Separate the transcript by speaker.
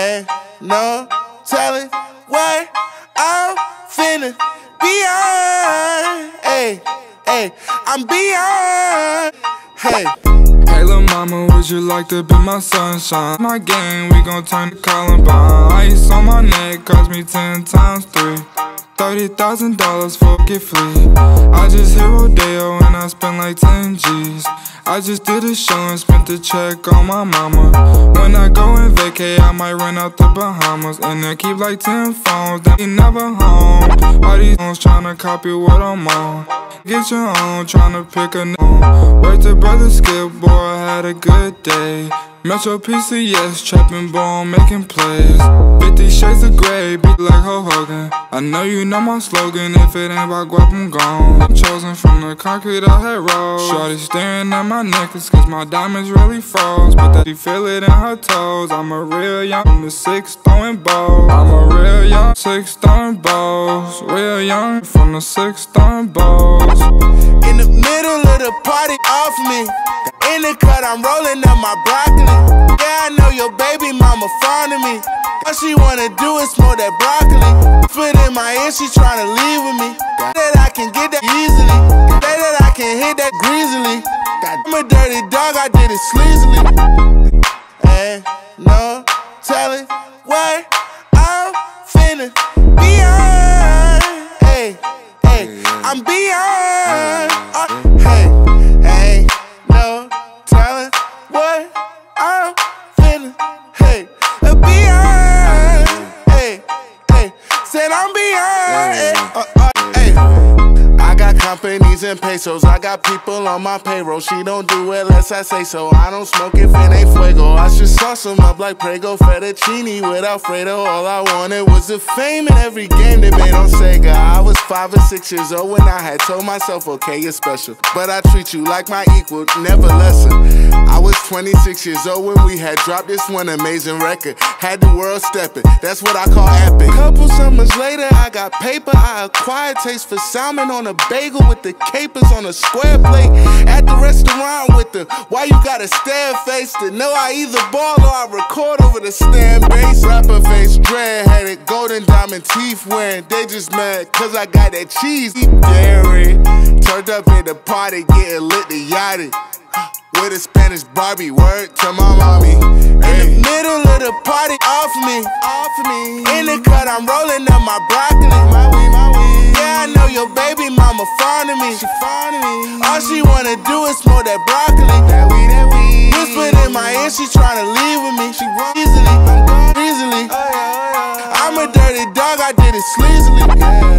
Speaker 1: Ain't no telling what I'm finna beyond. Hey, hey, I'm beyond. Hey.
Speaker 2: Hey, little mama, would you like to be my sunshine? My game, we gon' turn to Columbine. Ice on my neck cost me ten times three. Thirty thousand dollars for a get free. I just hit Rodeo and I spend like ten G's. I just did a show and spent the check on my mama. When I go and vacay, I might run out the Bahamas. And I keep like 10 phones, that ain't never home. All these phones tryna copy what I'm on. Get your own, tryna pick a Wait to brother Skip, boy, I had a good day. Metro PCS, trapping ball, making plays. 50 shades of gray, beat like Hulk Hogan. I know you know my slogan, if it ain't about guap, I'm gone. I'm chosen from the concrete I had rolled. Shorty staring at my necklace, cause my diamonds really froze. But that he feel it in her toes. I'm a real young, from the six throwing balls. I'm a real young, six throwing balls. Real young, from the six throwing balls.
Speaker 1: In the middle of the party, off me. In the cut, I'm rolling up my broccoli. Yeah, I know your baby mama fond of me. All she wanna do is smoke that broccoli. Foot in my ear, she tryna leave with me. That I can get that easily. Say that I can hit that greasily. I'm a dirty dog, I did it sleazily. Ain't no telling what I'm finna beyond. Hey, hey, I'm beyond. Uh, hey, no telling what I'm finna. Hey, beyond. Hey, hey, said I'm beyond. Companies and pesos. I got people on my payroll. She don't do it unless I say so. I don't smoke if it ain't fuego. I should sauce 'em up like Prego fettuccine with Alfredo. All I wanted was the fame in every game they made on Sega. I was five or six years old when I had told myself, okay, you're special. But I treat you like my equal, never lesser. I was 26 years old when we had dropped this one amazing record. Had the world stepping, that's what I call epic. Couple summers later, I got paper. I acquired taste for salmon on a bagel with the capers on a square plate. At the restaurant with the why you gotta stare face to know I either ball or I record over the stand bass. Rapper face, dread headed, golden diamond teeth wearing. They just mad cause I got that cheese. Dairy. Turned up at the party, getting lit the Yachty. With a Spanish Barbie, word to my mommy. In the middle of the party, off me, off me. In the cut, I'm rolling up my broccoli. My your baby mama fond of me. She fond of me. All she wanna do is smoke that broccoli. That weed, that weed. Whispered in my ear, she tryna leave with me. She easily, easily. Oh, oh, I'm a dirty dog, I did it sleazily. Yeah.